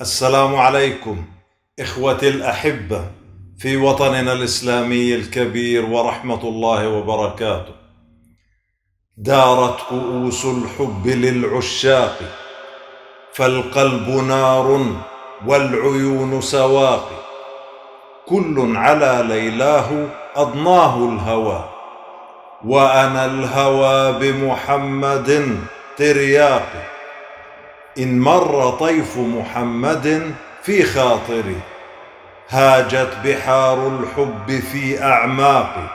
السلام عليكم إخوتي الأحبة في وطننا الإسلامي الكبير ورحمة الله وبركاته. دارت كؤوس الحب للعشاق فالقلب نار والعيون سواقي كل على ليلاه أضناه الهوى وأنا الهوى بمحمد ترياقي إن مر طيف محمد في خاطري هاجت بحار الحب في أعماقي.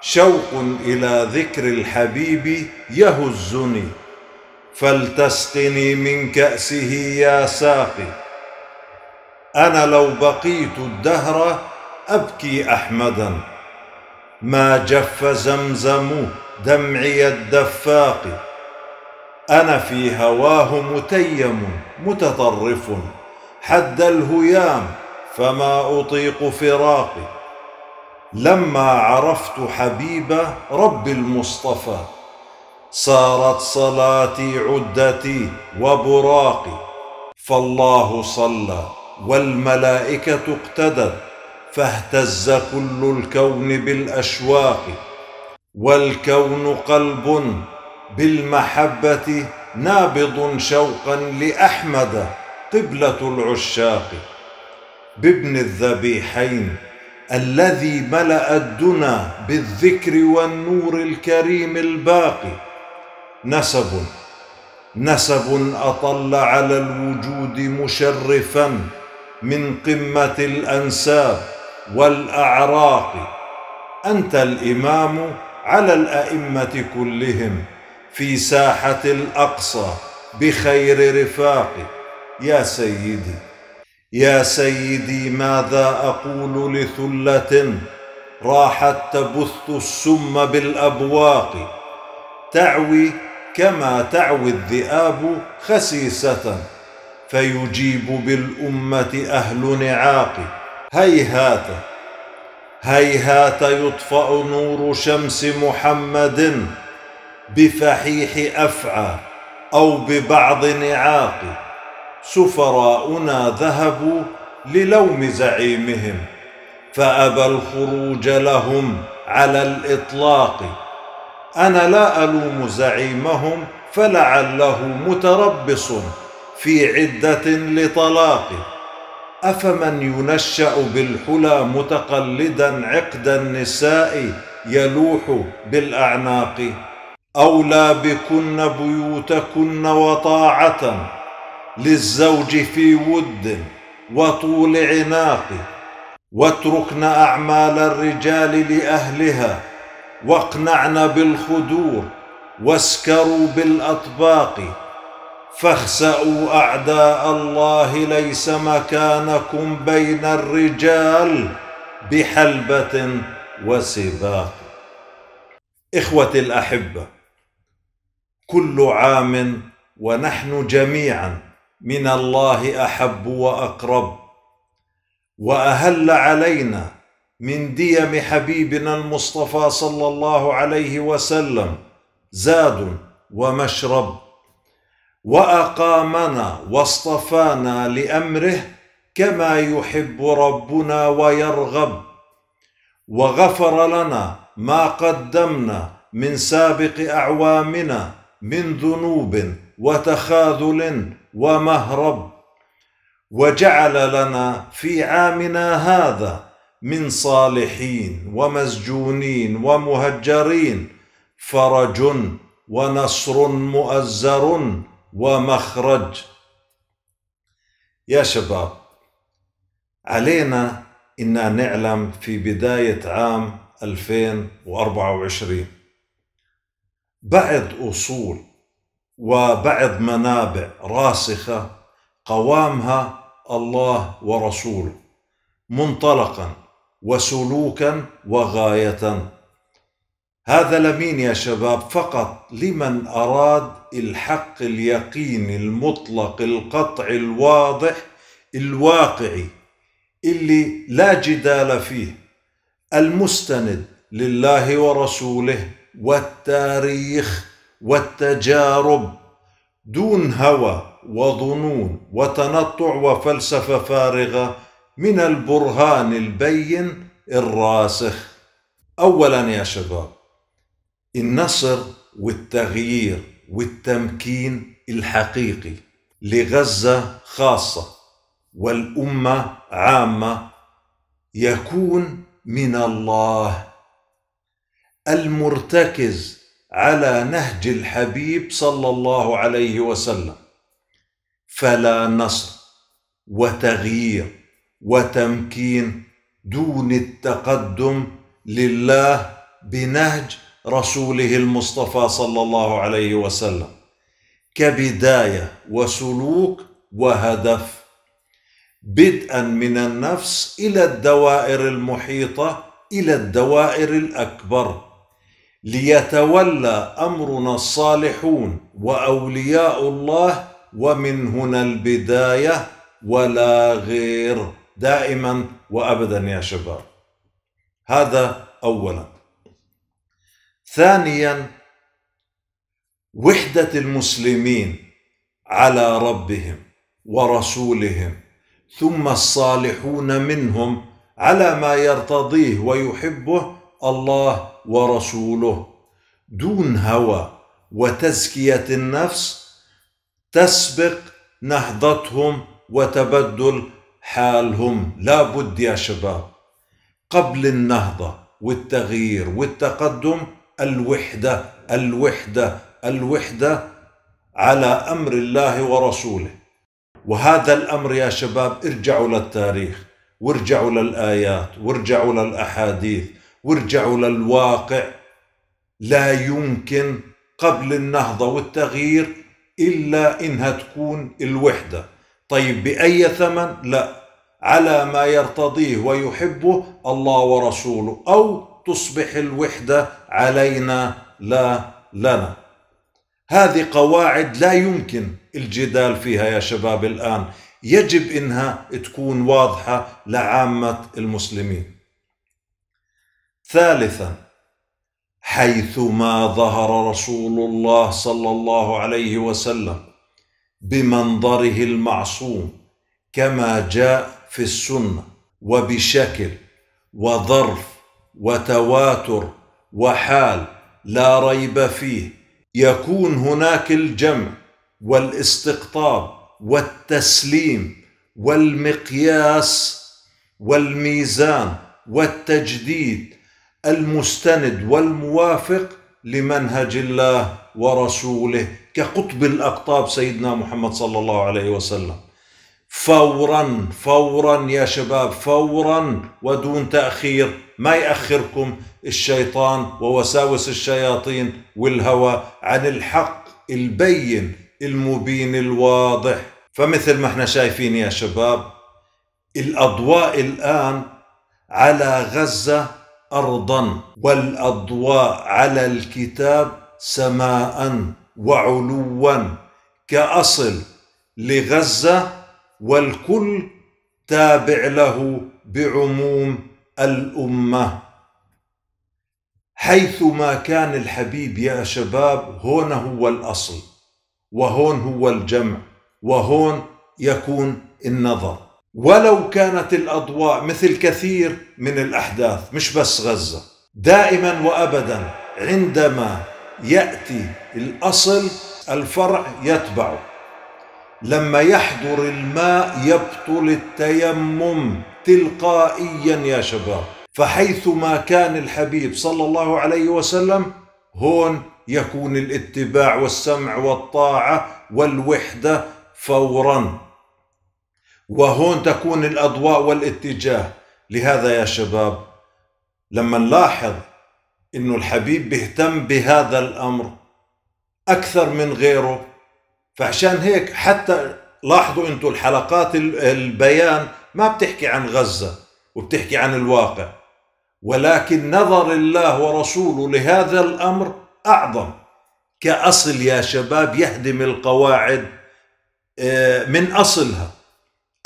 شوق إلى ذكر الحبيب يهزني فلتسقني من كأسه يا ساقي. أنا لو بقيت الدهر أبكي أحمدا. ما جف زمزم دمعي الدفاق. أنا في هواه متيم متطرف حد الهيام فما أطيق فراقي. لما عرفت حبيب رب المصطفى صارت صلاتي عدتي وبراقي. فالله صلى والملائكة اقتدت فاهتز كل الكون بالأشواق. والكون قلب بالمحبة نابض شوقا لأحمد قبلة العشاق بابن الذبيحين الذي ملأ الدنا بالذكر والنور الكريم الباقي. نسب نسب أطل على الوجود مشرفا من قمة الأنساب والأعراق. أنت الإمام على الأئمة كلهم. في ساحة الأقصى بخير رفاقي يا سيدي يا سيدي ماذا أقول لثلة راحت تبث السم بالأبواق؟ تعوي كما تعوي الذئاب خسيسة فيجيب بالأمة أهل نعاق. هيهات هيهات يطفأ نور شمس محمد. بفحيح أفعى أو ببعض نعاق. سفراؤنا ذهبوا للوم زعيمهم فأبى الخروج لهم على الإطلاق. أنا لا ألوم زعيمهم فلعله متربص في عدة لطلاق. أفمن ينشأ بالحلى متقلدا عقد النساء يلوح بالأعناق؟ أولى بكن بيوتكن وطاعة للزوج في ود وطول عناق واتركن أعمال الرجال لأهلها واقنعن بالخدور واسكروا بالأطباق فاخسأوا أعداء الله ليس مكانكم بين الرجال بحلبة وسباق. إخوتي الأحبة كل عام ونحن جميعا من الله أحب وأقرب. وأهل علينا من ديم حبيبنا المصطفى صلى الله عليه وسلم زاد ومشرب. وأقامنا واصطفانا لأمره كما يحب ربنا ويرغب. وغفر لنا ما قدمنا من سابق أعوامنا من ذنوب وتخاذل ومهرب. وجعل لنا في عامنا هذا من صالحين ومسجونين ومهجرين فرج ونصر مؤزر ومخرج. يا شباب علينا ان نعلم في بداية عام 2024 بعد أصول وبعد منابع راسخة قوامها الله ورسوله منطلقا وسلوكا وغايه. هذا لمين يا شباب؟ فقط لمن أراد الحق اليقين المطلق القطع الواضح الواقعي اللي لا جدال فيه المستند لله ورسوله. والتاريخ والتجارب دون هوى وظنون وتنطع وفلسفة فارغة من البرهان البين الراسخ. اولا يا شباب النصر والتغيير والتمكين الحقيقي لغزة خاصة والأمة عامة يكون من الله المرتكز على نهج الحبيب صلى الله عليه وسلم. فلا نصر وتغيير وتمكين دون التقدم لله بنهج رسوله المصطفى صلى الله عليه وسلم. كبداية وسلوك وهدف. بدءا من النفس إلى الدوائر المحيطة إلى الدوائر الأكبر. ليتولى أمرنا الصالحون وأولياء الله ومن هنا البداية ولا غير. دائما وابدا يا شباب. هذا اولا. ثانيا وحدة المسلمين على ربهم ورسولهم ثم الصالحون منهم على ما يرتضيه ويحبه الله ورسوله دون هوى وتزكية النفس تسبق نهضتهم وتبدل حالهم. لا بد يا شباب قبل النهضة والتغيير والتقدم الوحدة الوحدة الوحدة على أمر الله ورسوله. وهذا الأمر يا شباب ارجعوا للتاريخ وارجعوا للآيات وارجعوا للأحاديث وارجعوا للواقع. لا يمكن قبل النهضة والتغيير إلا إنها تكون الوحدة. طيب بأي ثمن؟ لا. على ما يرتضيه ويحبه الله ورسوله. أو تصبح الوحدة علينا لا لنا. هذه قواعد لا يمكن الجدال فيها يا شباب الآن. يجب إنها تكون واضحة لعامة المسلمين. ثالثا حيثما ظهر رسول الله صلى الله عليه وسلم بمنظره المعصوم كما جاء في السنة وبشكل وظرف وتواتر وحال لا ريب فيه يكون هناك الجمع والاستقطاب والتسليم والمقياس والميزان والتجديد المستند والموافق لمنهج الله ورسوله كقطب الأقطاب سيدنا محمد صلى الله عليه وسلم. فورا فورا يا شباب فورا ودون تأخير ما يأخركم الشيطان ووساوس الشياطين والهوى عن الحق البين المبين الواضح. فمثل ما إحنا شايفين يا شباب الأضواء الآن على غزة ارضا. والأضواء على الكتاب سماء وعلوا كأصل لغزة والكل تابع له بعموم الأمة. حيثما كان الحبيب يا شباب هون هو الأصل وهون هو الجمع وهون يكون النظر. ولو كانت الأضواء مثل كثير من الأحداث مش بس غزة. دائما وابدا عندما يأتي الأصل الفرع يتبعه. لما يحضر الماء يبطل التيمم تلقائيا يا شباب. فحيثما كان الحبيب صلى الله عليه وسلم هون يكون الاتباع والسمع والطاعة والوحدة فورا. وهون تكون الأضواء والاتجاه. لهذا يا شباب لما نلاحظ إنه الحبيب بيهتم بهذا الأمر أكثر من غيره فعشان هيك حتى لاحظوا أنتم الحلقات البيان ما بتحكي عن غزة وبتحكي عن الواقع ولكن نظر الله ورسوله لهذا الأمر أعظم. كأصل يا شباب يهدم القواعد آه، من أصلها.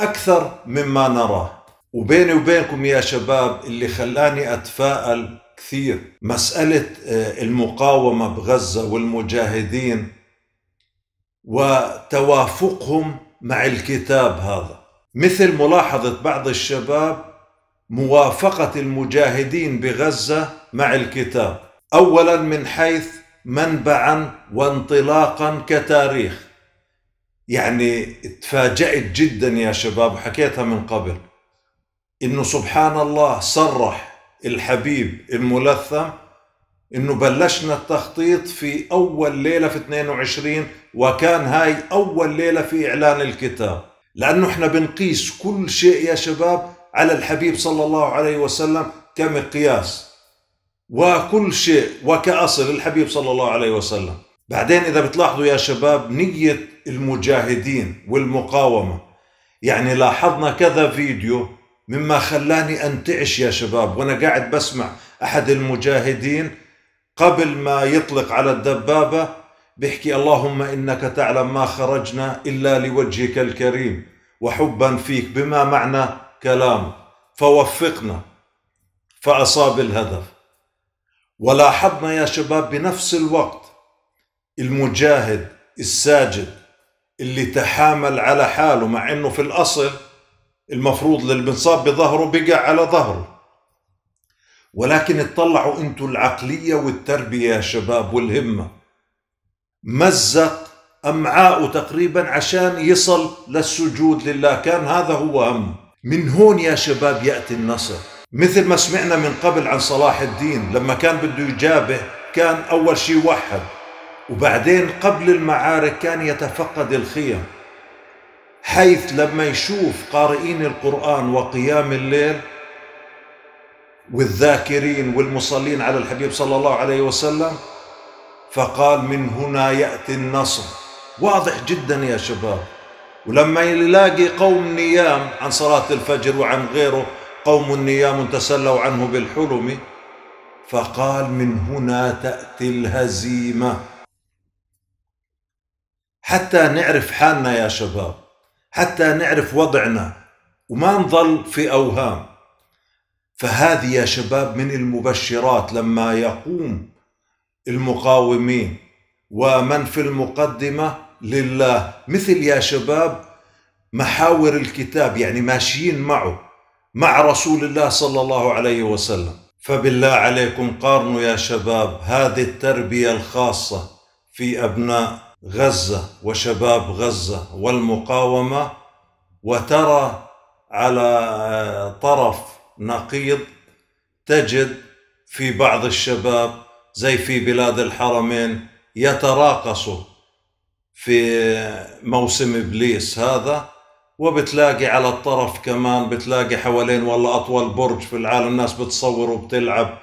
أكثر مما نراه. وبيني وبينكم يا شباب اللي خلاني أتفائل كثير مسألة آه، المقاومة بغزة والمجاهدين وتوافقهم مع الكتاب هذا. مثل ملاحظة بعض الشباب موافقة المجاهدين بغزة مع الكتاب. أولا من حيث منبعا وانطلاقا كتاريخ. يعني تفاجأت جدا يا شباب وحكيتها من قبل. إنه سبحان الله صرح الحبيب الملثم إنه بلشنا التخطيط في أول ليلة في 22 وكان هاي أول ليلة في إعلان الكتاب. لأنه إحنا بنقيس كل شيء يا شباب على الحبيب صلى الله عليه وسلم كمقياس. وكل شيء وكأصل الحبيب صلى الله عليه وسلم. بعدين إذا بتلاحظوا يا شباب نية المجاهدين والمقاومة. يعني لاحظنا كذا فيديو مما خلاني أنتعش يا شباب وأنا قاعد بسمع أحد المجاهدين قبل ما يطلق على الدبابة بيحكي اللهم إنك تعلم ما خرجنا إلا لوجهك الكريم وحبا فيك بما معنى كلام فوفقنا. فأصاب الهدف. ولاحظنا يا شباب بنفس الوقت المجاهد الساجد اللي تحامل على حاله مع إنه في الأصل المفروض اللي بنصاب بظهره بقع على ظهره. ولكن اطلعوا أنتوا العقلية والتربية يا شباب والهمة. مزق أمعاءه تقريبا عشان يصل للسجود لله. كان هذا هو همه من هون يا شباب يأتي النصر. مثل ما سمعنا من قبل عن صلاح الدين لما كان بده يجابه كان أول شيء وحد. وبعدين قبل المعارك كان يتفقد الخيم حيث لما يشوف قارئين القرآن وقيام الليل والذاكرين والمصلين على الحبيب صلى الله عليه وسلم فقال من هنا يأتي النصر. واضح جدا يا شباب. ولما يلاقي قوم نيام عن صلاة الفجر وعن غيره قوم نيام تسلوا عنه بالحلم فقال من هنا تأتي الهزيمة. حتى نعرف حالنا يا شباب. حتى نعرف وضعنا وما نظل في أوهام. فهذه يا شباب من المبشرات لما يقوم المقاومين ومن في المقدمة لله. مثل يا شباب محاور الكتاب يعني ماشيين معه مع رسول الله صلى الله عليه وسلم. فبالله عليكم قارنوا يا شباب هذه التربية الخاصة في أبناء غزة وشباب غزة والمقاومة وترى على طرف نقيض تجد في بعض الشباب زي في بلاد الحرمين يتراقصوا في موسم إبليس هذا وبتلاقي على الطرف كمان بتلاقي حوالين والله أطول برج في العالم الناس بتصور وبتلعب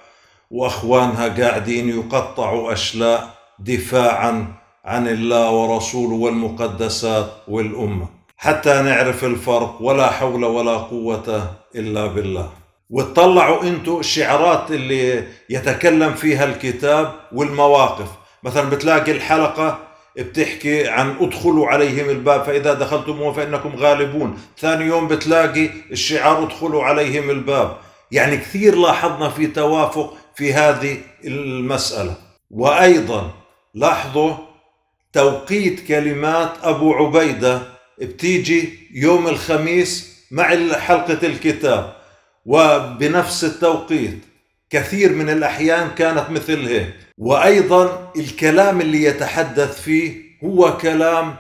وأخوانها قاعدين يقطعوا أشلاء دفاعا عن الله ورسوله والمقدسات والأمة. حتى نعرف الفرق ولا حول ولا قوة إلا بالله. وتطلعوا أنتم الشعارات اللي يتكلم فيها الكتاب والمواقف. مثلا بتلاقي الحلقة بتحكي عن ادخلوا عليهم الباب فإذا دخلتم فإنكم غالبون. ثاني يوم بتلاقي الشعار ادخلوا عليهم الباب. يعني كثير لاحظنا في توافق في هذه المسألة. وأيضا لاحظوا توقيت كلمات أبو عبيدة. بتيجي يوم الخميس مع حلقة الكتاب وبنفس التوقيت كثير من الأحيان كانت مثل هيك. وأيضا الكلام اللي يتحدث فيه هو كلام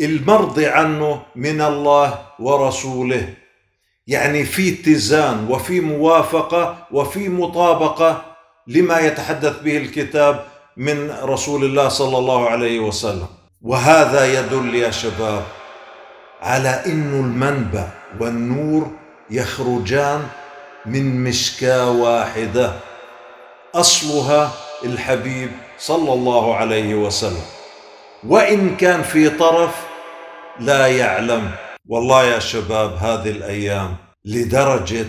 المرضي عنه من الله ورسوله. يعني في اتزان وفي موافقة وفي مطابقة لما يتحدث به الكتاب. من رسول الله صلى الله عليه وسلم. وهذا يدل يا شباب على انه المنبع والنور يخرجان من مشكاه واحدة أصلها الحبيب صلى الله عليه وسلم. وإن كان في طرف لا يعلم. والله يا شباب هذه الأيام لدرجة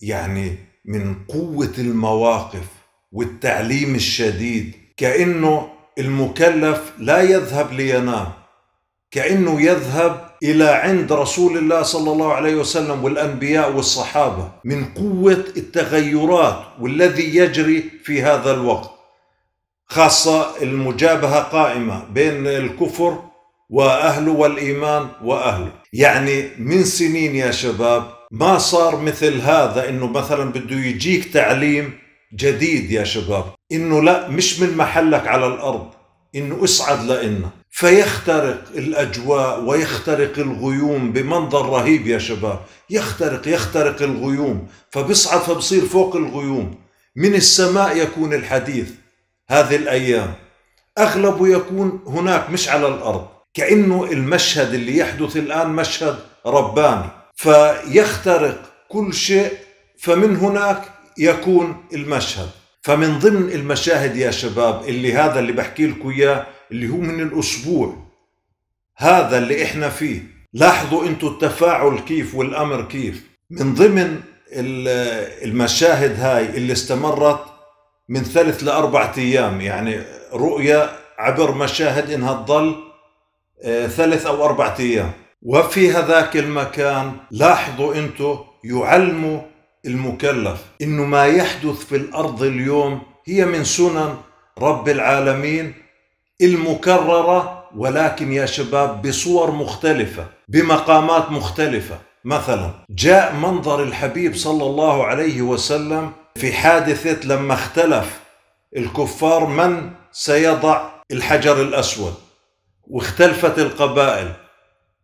يعني من قوة المواقف والتعليم الشديد كأنه المكلف لا يذهب لينام كأنه يذهب إلى عند رسول الله صلى الله عليه وسلم والأنبياء والصحابة من قوة التغيرات والذي يجري في هذا الوقت خاصة المجابهة قائمة بين الكفر وأهله والإيمان وأهله. يعني من سنين يا شباب ما صار مثل هذا إنه مثلا بده يجيك تعليم جديد يا شباب. إنه لا مش من محلك على الأرض إنه اسعد لإنا فيخترق الأجواء ويخترق الغيوم بمنظر رهيب يا شباب. يخترق يخترق الغيوم. فبصعد فبصير فوق الغيوم. من السماء يكون الحديث هذه الأيام. أغلبه يكون هناك مش على الأرض. كأنه المشهد اللي يحدث الآن مشهد رباني. فيخترق كل شيء فمن هناك يكون المشهد. فمن ضمن المشاهد يا شباب اللي هذا اللي بحكي لكم إياه اللي هو من الأسبوع. هذا اللي إحنا فيه. لاحظوا أنتم التفاعل كيف والأمر كيف. من ضمن المشاهد هاي اللي استمرت من ثلاث لأربعة أيام يعني رؤية عبر مشاهد إنها تظل آه، ثلاث أو أربعة أيام. وفي هذاك المكان لاحظوا أنتم يعلموا المكلف. إنه ما يحدث في الأرض اليوم هي من سنن رب العالمين المكررة ولكن يا شباب بصور مختلفة بمقامات مختلفة. مثلا جاء منظر الحبيب صلى الله عليه وسلم في حادثة لما اختلف الكفار من سيضع الحجر الأسود واختلفت القبائل.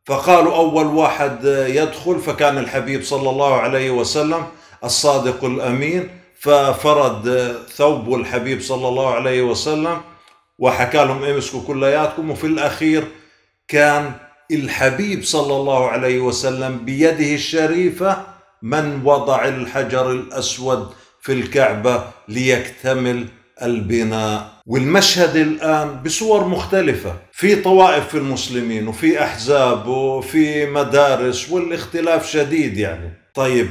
فقالوا أول واحد يدخل فكان الحبيب صلى الله عليه وسلم الصادق الأمين ففرد ثوب الحبيب صلى الله عليه وسلم وحكى لهم امسكوا كلياتكم وفي الأخير كان الحبيب صلى الله عليه وسلم بيده الشريفة من وضع الحجر الأسود في الكعبة ليكتمل البناء. والمشهد الآن بصور مختلفة في طوائف في المسلمين وفي أحزاب وفي مدارس والاختلاف شديد يعني. طيب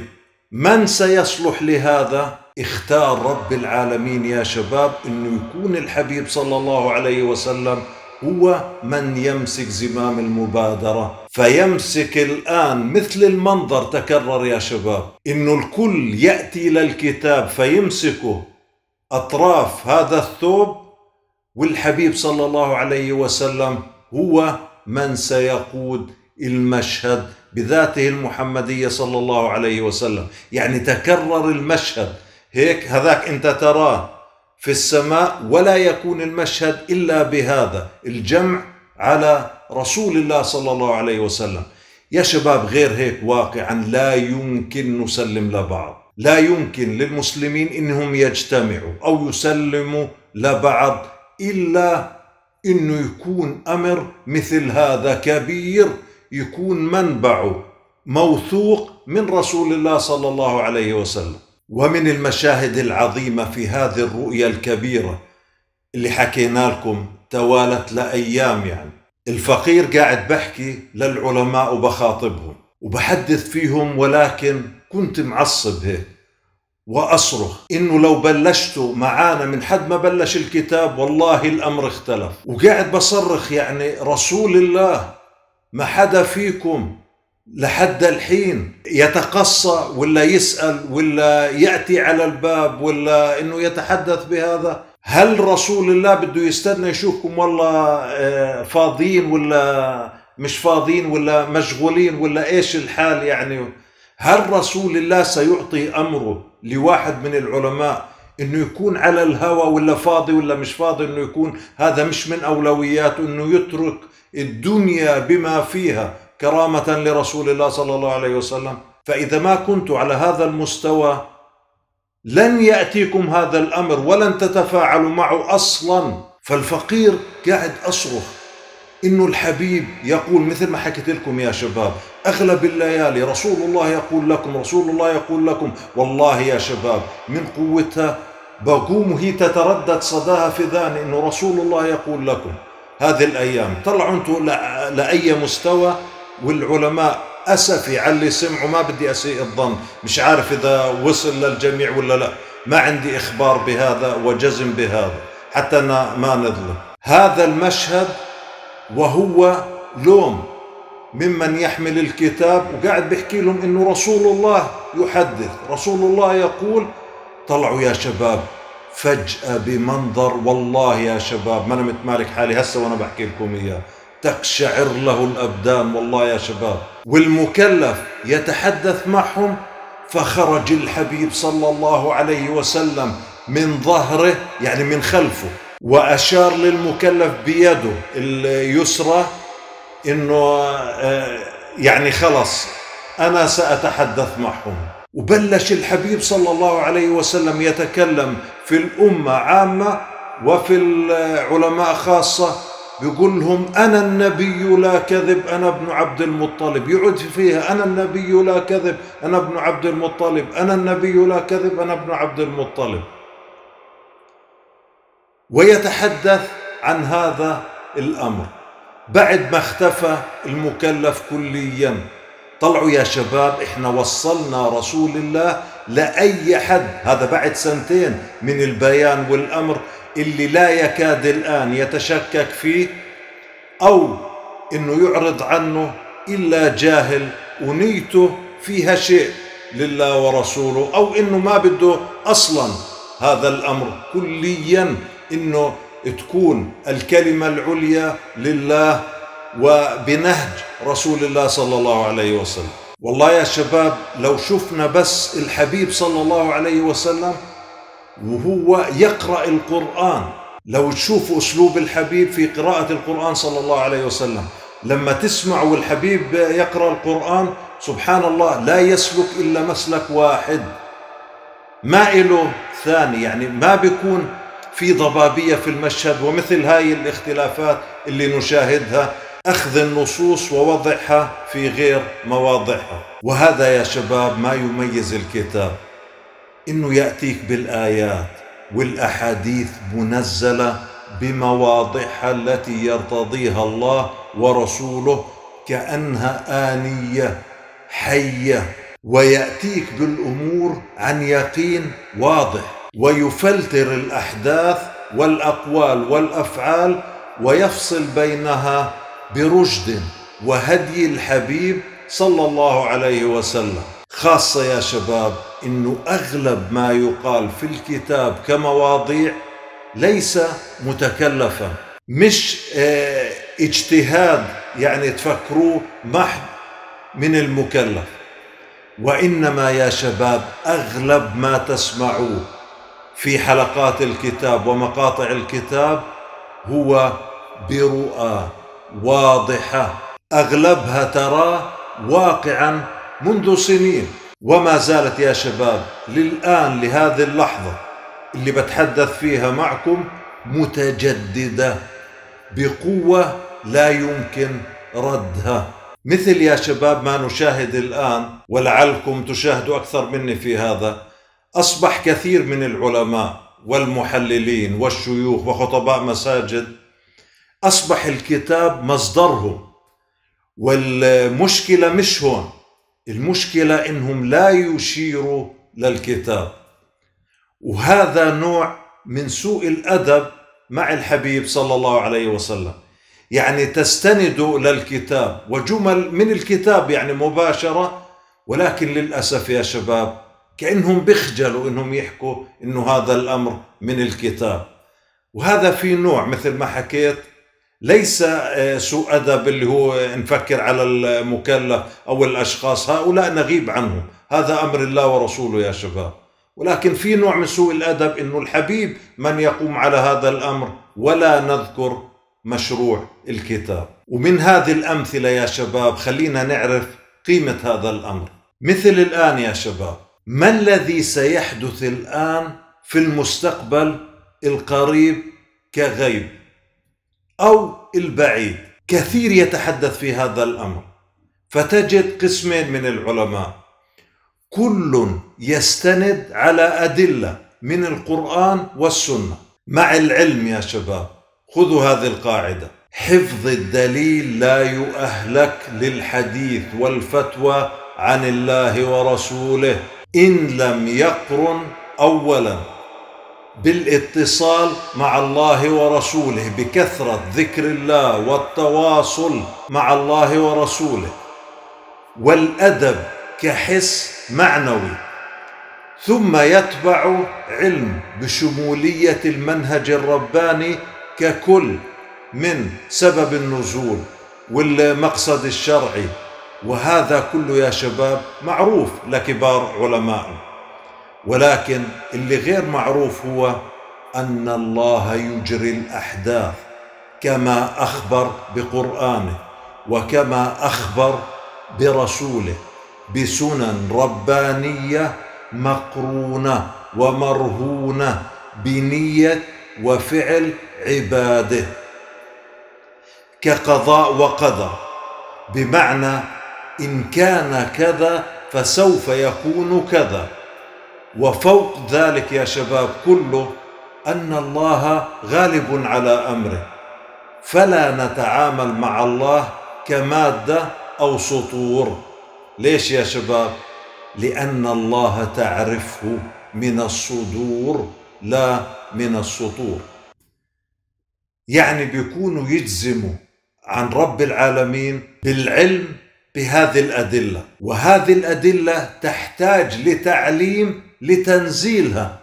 من سيصلح لهذا؟ اختار رب العالمين يا شباب إنه يكون الحبيب صلى الله عليه وسلم هو من يمسك زمام المبادرة. فيمسك الآن مثل المنظر تكرر يا شباب. إنه الكل يأتي للكتاب فيمسكه. أطراف هذا الثوب والحبيب صلى الله عليه وسلم هو من سيقود المشهد بذاته المحمدية صلى الله عليه وسلم. يعني تكرر المشهد. هيك هذاك أنت تراه في السماء ولا يكون المشهد إلا بهذا. الجمع على رسول الله صلى الله عليه وسلم. يا شباب غير هيك واقعا لا يمكن نسلم لبعض. لا يمكن للمسلمين إنهم يجتمعوا أو يسلموا لبعض إلا إنه يكون أمر مثل هذا كبير. يكون منبعه موثوق من رسول الله صلى الله عليه وسلم. ومن المشاهد العظيمة في هذه الرؤيا الكبيرة اللي حكينا لكم توالت لايام يعني. الفقير قاعد بحكي للعلماء وبخاطبهم وبحدث فيهم ولكن كنت معصب هيك وأصرخ. إنه لو بلشتوا معانا من حد ما بلش الكتاب والله الأمر اختلف. وقاعد بصرخ يعني رسول الله ما حدا فيكم لحد الحين يتقصى ولا يسأل ولا يأتي على الباب ولا إنه يتحدث بهذا؟ هل رسول الله بده يستنى يشوفكم والله آه، فاضيين ولا مش فاضيين ولا مشغولين ولا إيش الحال يعني؟ هل رسول الله سيعطي أمره لواحد من العلماء إنه يكون على الهوى ولا فاضي ولا مش فاضي إنه يكون هذا مش من اولوياته إنه يترك الدنيا بما فيها كرامة لرسول الله صلى الله عليه وسلم. فإذا ما كنت على هذا المستوى لن يأتيكم هذا الأمر ولن تتفاعلوا معه أصلا. فالفقير قاعد أصرخ. إنه الحبيب يقول مثل ما حكيت لكم يا شباب أغلب الليالي رسول الله يقول لكم رسول الله يقول لكم والله يا شباب من قوتها بقوم وهي تتردد صداها في ذاني إنه رسول الله يقول لكم هذه الأيام طلعوا أنتم لأي مستوى؟ والعلماء أسفي على اللي سمعوا ما بدي أسيء الظن مش عارف إذا وصل للجميع ولا لا. ما عندي إخبار بهذا وجزم بهذا حتى ما نظلم. هذا المشهد وهو لوم ممن يحمل الكتاب وقاعد بيحكي لهم إنه رسول الله يحدث. رسول الله يقول طلعوا يا شباب. فجأة بمنظر والله يا شباب ما أنا متمالك حالي هسه وأنا بحكي لكم إياه. تقشعر له الأبدان والله يا شباب. والمكلف يتحدث معهم فخرج الحبيب صلى الله عليه وسلم من ظهره يعني من خلفه وأشار للمكلف بيده اليسرى إنه آه، يعني خلص أنا سأتحدث معهم. وبلش الحبيب صلى الله عليه وسلم يتكلم في الأمة عامة وفي العلماء خاصة بيقول لهم أنا النبي لا كذب أنا ابن عبد المطلب. يعد فيها أنا النبي لا كذب أنا ابن عبد المطلب. أنا النبي لا كذب أنا ابن عبد المطلب. ويتحدث عن هذا الأمر بعد ما اختفى المكلف كليا. طلعوا يا شباب إحنا وصلنا رسول الله لأي حد. هذا بعد سنتين من البيان والأمر اللي لا يكاد الآن يتشكك فيه أو إنه يعرض عنه إلا جاهل ونيته فيها شيء لله ورسوله أو إنه ما بده أصلا هذا الأمر. كليا إنه تكون الكلمة العليا لله وبنهج رسول الله صلى الله عليه وسلم والله يا شباب لو شفنا بس الحبيب صلى الله عليه وسلم وهو يقرأ القرآن لو تشوفوا أسلوب الحبيب في قراءة القرآن صلى الله عليه وسلم لما تسمعوا الحبيب يقرأ القرآن سبحان الله لا يسلك إلا مسلك واحد ما إله ثاني يعني ما بيكون في ضبابية في المشهد ومثل هاي الاختلافات اللي نشاهدها أخذ النصوص ووضعها في غير مواضعها. وهذا يا شباب ما يميز الكتاب. إنه يأتيك بالآيات والأحاديث منزلة بمواضعها التي يرتضيها الله ورسوله كأنها آنية حية. ويأتيك بالأمور عن يقين واضح. ويفلتر الأحداث والأقوال والأفعال ويفصل بينها برشد وهدي الحبيب صلى الله عليه وسلم. خاصة يا شباب إنه أغلب ما يقال في الكتاب كمواضيع ليس متكلفا. مش آه اجتهاد يعني تفكروه محض من المكلف. وإنما يا شباب أغلب ما تسمعوه في حلقات الكتاب ومقاطع الكتاب هو برؤى. واضحة. أغلبها تراه واقعا منذ سنين. وما زالت يا شباب للآن لهذه اللحظة اللي بتحدث فيها معكم متجددة بقوة لا يمكن ردها. مثل يا شباب ما نشاهد الآن ولعلكم تشاهدوا أكثر مني في هذا أصبح كثير من العلماء والمحللين والشيوخ وخطباء مساجد أصبح الكتاب مصدرهم والمشكلة مش هون المشكلة إنهم لا يشيروا للكتاب. وهذا نوع من سوء الأدب مع الحبيب صلى الله عليه وسلم. يعني تستندوا للكتاب وجمل من الكتاب يعني مباشرة ولكن للأسف يا شباب كأنهم بيخجلوا إنهم يحكوا إنه هذا الأمر من الكتاب. وهذا في نوع مثل ما حكيت ليس آه، سوء أدب اللي هو نفكر على المكلف أو الأشخاص هؤلاء نغيب عنهم. هذا أمر الله ورسوله يا شباب. ولكن في نوع من سوء الأدب إنه الحبيب من يقوم على هذا الأمر ولا نذكر مشروع الكتاب. ومن هذه الأمثلة يا شباب خلينا نعرف قيمة هذا الأمر. مثل الآن يا شباب ما الذي سيحدث الآن في المستقبل القريب كغيب؟ أو البعيد. كثير يتحدث في هذا الأمر. فتجد قسمين من العلماء. كل يستند على أدلة من القرآن والسنة. مع العلم يا شباب خذوا هذه القاعدة. حفظ الدليل لا يؤهلك للحديث والفتوى عن الله ورسوله. إن لم يقرن أولا. بالاتصال مع الله ورسوله بكثرة ذكر الله والتواصل مع الله ورسوله والأدب كحس معنوي ثم يتبع علم بشمولية المنهج الرباني ككل من سبب النزول والمقصد الشرعي وهذا كله يا شباب معروف لكبار علمائنا ولكن اللي غير معروف هو أن الله يجري الأحداث كما أخبر بقرآنه وكما أخبر برسوله بسنن ربانية مقرونة ومرهونة بنية وفعل عباده كقضاء وقدر بمعنى إن كان كذا فسوف يكون كذا وفوق ذلك يا شباب كله أن الله غالب على أمره. فلا نتعامل مع الله كمادة أو سطور. ليش يا شباب؟ لأن الله تعرفه من الصدور لا من السطور. يعني بيكونوا يجزموا عن رب العالمين بالعلم بهذه الأدلة. وهذه الأدلة تحتاج لتعليم لتنزيلها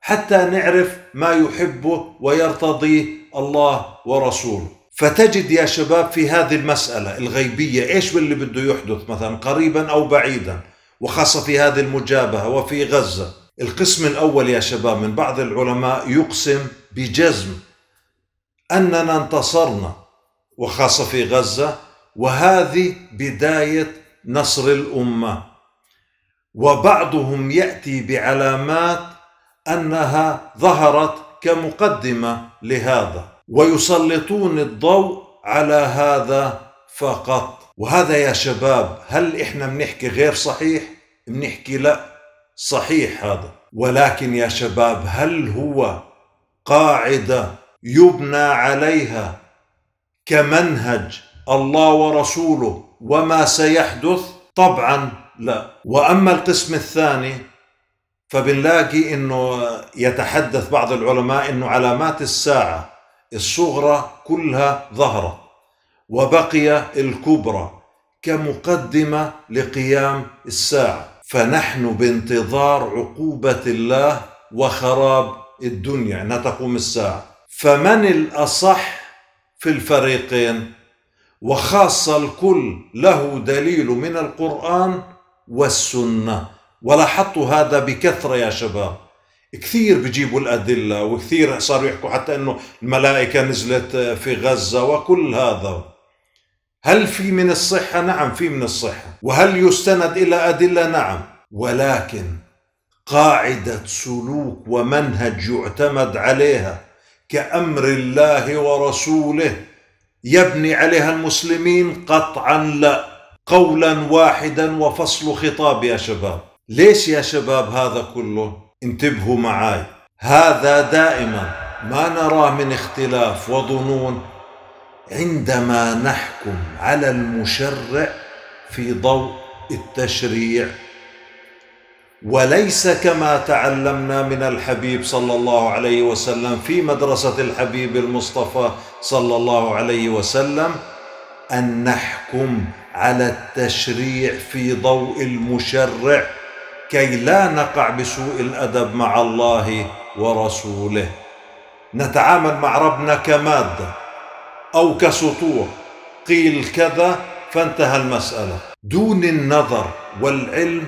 حتى نعرف ما يحبه ويرتضيه الله ورسوله. فتجد يا شباب في هذه المسألة الغيبية إيش اللي بده يحدث مثلا قريبا أو بعيدا؟ وخاصة في هذه المجابهة وفي غزة. القسم الأول يا شباب من بعض العلماء يقسم بجزم أننا انتصرنا وخاصة في غزة وهذه بداية نصر الأمة. وبعضهم يأتي بعلامات أنها ظهرت كمقدمة لهذا ويسلطون الضوء على هذا فقط. وهذا يا شباب هل إحنا بنحكي غير صحيح؟ بنحكي لا صحيح هذا. ولكن يا شباب هل هو قاعدة يبنى عليها كمنهج الله ورسوله وما سيحدث؟ طبعا لا. وأما القسم الثاني فبنلاقي إنه يتحدث بعض العلماء إنه علامات الساعة الصغرى كلها ظهرت وبقي الكبرى كمقدمة لقيام الساعة. فنحن بانتظار عقوبة الله وخراب الدنيا انها تقوم الساعة. فمن الأصح في الفريقين؟ وخاصة الكل له دليل من القرآن والسنة. ولاحظتوا هذا بكثرة يا شباب. كثير بجيبوا الأدلة وكثير صاروا يحكوا حتى أنه الملائكة نزلت في غزة وكل هذا. هل في من الصحة؟ نعم في من الصحة. وهل يستند إلى أدلة؟ نعم. ولكن قاعدة سلوك ومنهج يعتمد عليها كأمر الله ورسوله يبني عليها المسلمين قطعا لا قولا واحدا وفصل خطاب يا شباب. ليش يا شباب هذا كله؟ انتبهوا معاي. هذا دائما ما نراه من اختلاف وظنون. عندما نحكم على المشرع في ضوء التشريع وليس كما تعلمنا من الحبيب صلى الله عليه وسلم في مدرسة الحبيب المصطفى صلى الله عليه وسلم أن نحكم على التشريع في ضوء المشرع كي لا نقع بسوء الأدب مع الله ورسوله. نتعامل مع ربنا كمادة أو كسطور قيل كذا فانتهى المسألة. دون النظر والعلم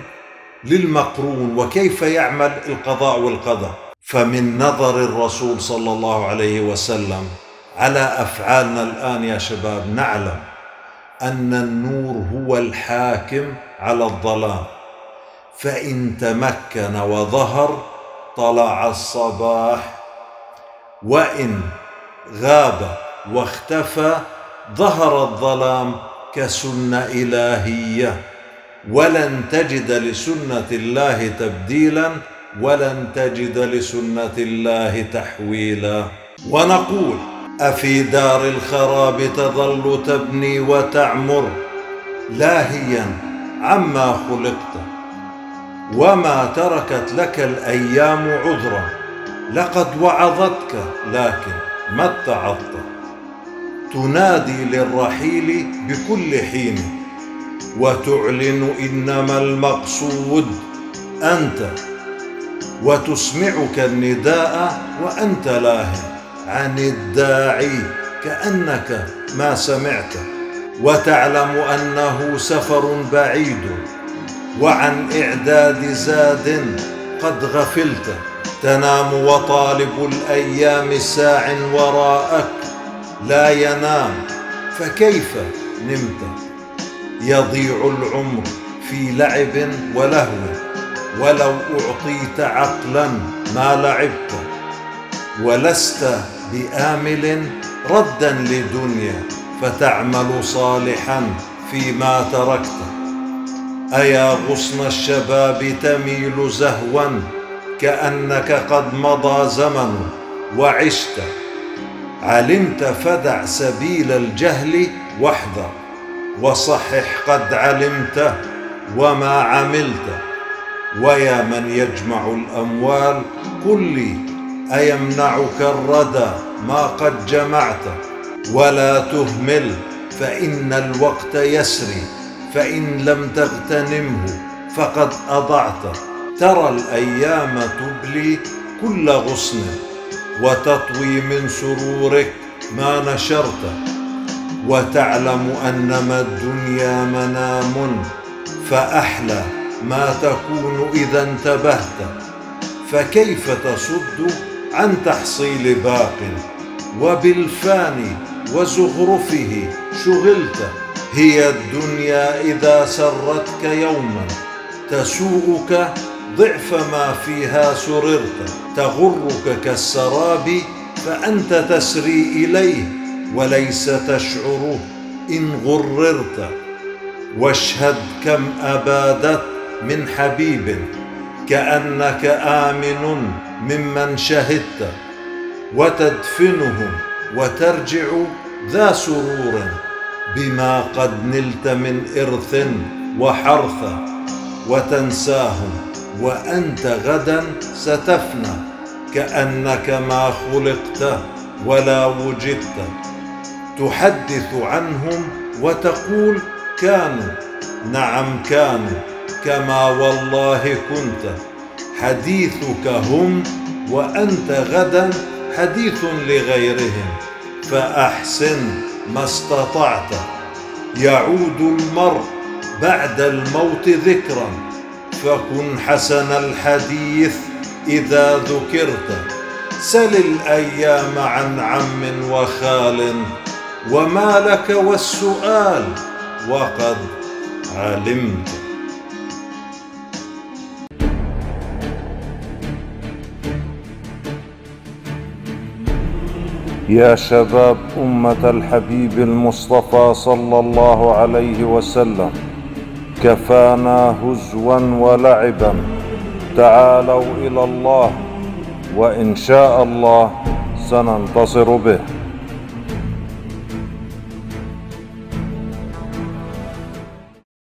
للمقرون وكيف يعمل القضاء والقدر. فمن نظر الرسول صلى الله عليه وسلم على أفعالنا الآن يا شباب نعلم أن النور هو الحاكم على الظلام فإن تمكن وظهر طلع الصباح وإن غاب واختفى ظهر الظلام كسنة إلهية. ولن تجد لسنة الله تبديلا ولن تجد لسنة الله تحويلا. ونقول أفي دار الخراب تظل تبني وتعمر لاهيا عما خلقت. وما تركت لك الأيام عذرا لقد وعظتك لكن ما اتعظت. تنادي للرحيل بكل حين وتعلن إنما المقصود أنت وتسمعك النداء وأنت لاه عن الداعي كأنك ما سمعت وتعلم أنه سفر بعيد وعن إعداد زاد قد غفلت تنام وطالب الأيام ساع وراءك لا ينام فكيف نمت؟ يضيع العمر في لعب ولهو. ولو أعطيت عقلا ما لعبت. ولست بآمل ردا لدنيا فتعمل صالحا فيما تركت. أيا غصن الشباب تميل زهوا كأنك قد مضى زمن وعشت. علمت فدع سبيل الجهل واحذر. وصحح قد علمت وما عملت. ويا من يجمع الأموال قل لي أيمنعك الردى ما قد جمعت؟ ولا تهمل فإن الوقت يسري فإن لم تغتنمه فقد أضعت. ترى الأيام تبلي كل غصن وتطوي من سرورك ما نشرت. وتعلم انما الدنيا منام فأحلى ما تكون إذا انتبهت. فكيف تصد عن تحصيل باق؟ وبالفاني وزخرفه شغلت. هي الدنيا إذا سرتك يوما تسوءك ضعف ما فيها سررت. تغرك كالسراب فأنت تسري إليه. وليس تشعر إن غررت واشهد كم أبادت من حبيب كأنك آمن ممن شهدت وتدفنهم وترجع ذا سرور بما قد نلت من إرث وحرث وتنساهم وأنت غدا ستفنى كأنك ما خلقت ولا وجدت تحدث عنهم وتقول كانوا. نعم كانوا كما والله كنت. حديثك هم وأنت غدا حديث لغيرهم. فأحسن ما استطعت. يعود المرء بعد الموت ذكرا. فكن حسن الحديث إذا ذكرت. سل الأيام عن عم وخال وما لك والسؤال وقد علمت. يا شباب أمة الحبيب المصطفى صلى الله عليه وسلم كفانا هزوا ولعبا. تعالوا إلى الله وإن شاء الله سننتصر به.